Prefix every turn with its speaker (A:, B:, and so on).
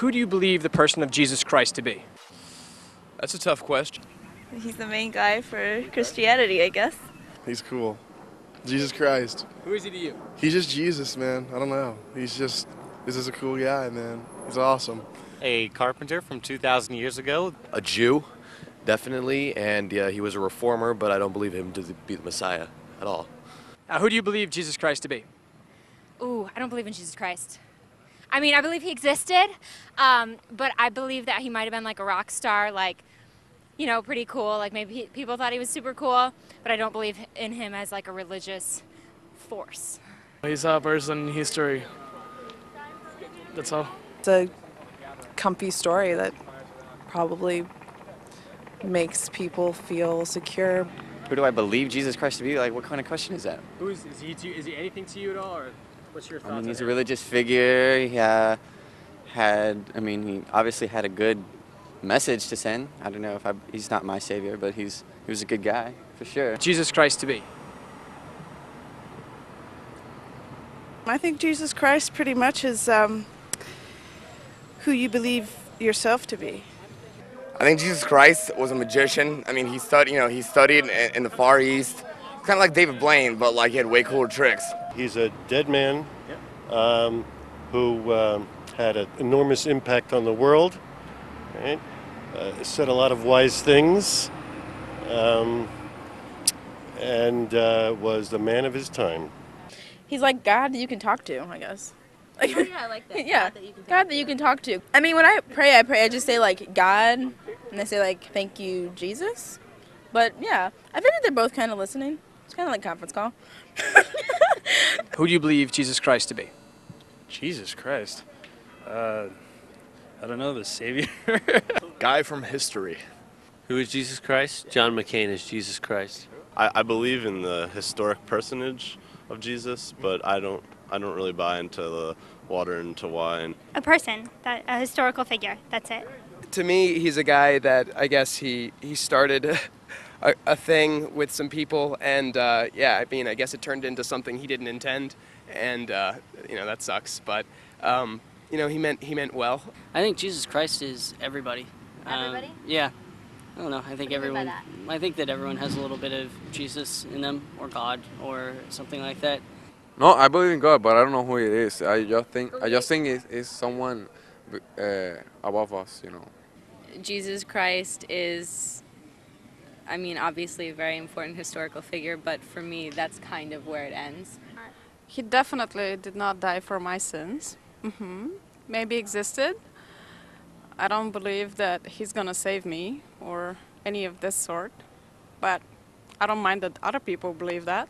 A: who do you believe the person of Jesus Christ to be?
B: That's a tough question.
C: He's the main guy for Christianity, I guess.
D: He's cool. Jesus Christ.
A: Who is he to you?
D: He's just Jesus, man. I don't know. He's just, this is a cool guy, man. He's awesome.
E: A carpenter from 2,000 years ago.
F: A Jew, definitely, and yeah, he was a reformer, but I don't believe him to be the Messiah at all.
A: Uh, who do you believe Jesus Christ to be?
G: Ooh, I don't believe in Jesus Christ. I mean, I believe he existed, um, but I believe that he might have been like a rock star, like, you know, pretty cool. Like maybe he, people thought he was super cool, but I don't believe in him as like a religious force.
H: He's a person in history. That's all.
I: It's a comfy story that probably makes people feel secure.
J: Who do I believe Jesus Christ to be? Like, what kind of question is that?
A: Who is, is he? To, is he anything to you at all, or what's your thoughts?
J: I mean, he's
A: on
J: a religious figure. He uh, had, I mean, he obviously had a good message to send. I don't know if I, he's not my savior, but he's he was a good guy for sure.
A: Jesus Christ to be.
K: I think Jesus Christ pretty much is um, who you believe yourself to be.
L: I think Jesus Christ was a magician. I mean, he studied, you know, he studied in, in the Far East, kind of like David Blaine, but like he had way cooler tricks.
M: He's a dead man um, who um, had an enormous impact on the world. Right? Uh, said a lot of wise things, um, and uh, was the man of his time.
I: He's like God that you can talk to, I guess. Like,
C: Oh, yeah, I like that.
I: yeah,
C: God that you can
I: God that you can talk to. I mean, when I pray, I pray. I just say like God, and I say like Thank you, Jesus. But yeah, I think that they're both kind of listening. It's kind of like conference call.
A: Who do you believe Jesus Christ to be?
N: Jesus Christ. Uh, I don't know, the Savior.
D: Guy from history.
O: Who is Jesus Christ? John McCain is Jesus Christ.
P: I, I believe in the historic personage of Jesus, but I don't I don't really buy into the water into wine.
Q: A person, that a historical figure. That's it.
B: To me, he's a guy that I guess he he started a, a thing with some people, and uh, yeah, I mean, I guess it turned into something he didn't intend, and uh, you know that sucks. But um, you know, he meant he meant well.
R: I think Jesus Christ is everybody.
C: Everybody?
R: Um, yeah. I don't know. I think
C: do you mean by
R: everyone. I think that everyone has a little bit of Jesus in them, or God, or something like that.
S: No, I believe in God, but I don't know who it is. I just think I just think it's, it's someone uh, above us, you know.
T: Jesus Christ is, I mean, obviously a very important historical figure, but for me, that's kind of where it ends.
E: He definitely did not die for my sins. hmm Maybe existed. I don't believe that he's gonna save me or any of this sort, but I don't mind that other people believe that.